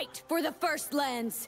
Fight for the First Lands!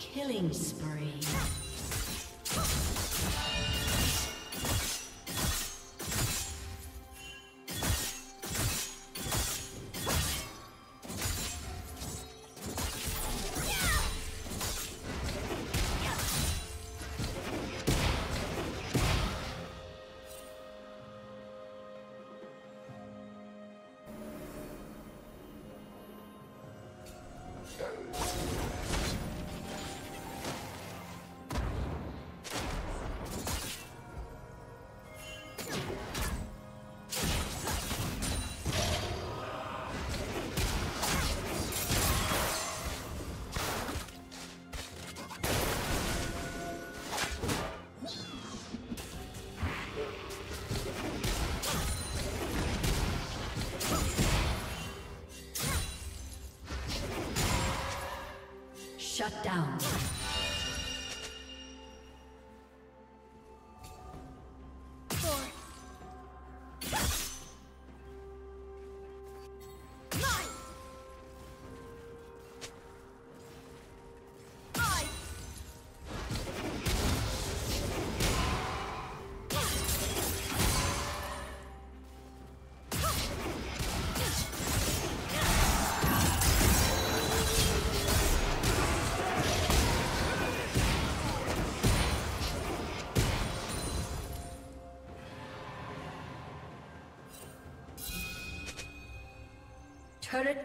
Killing spree. Shut down.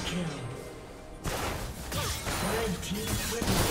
Blue team's turret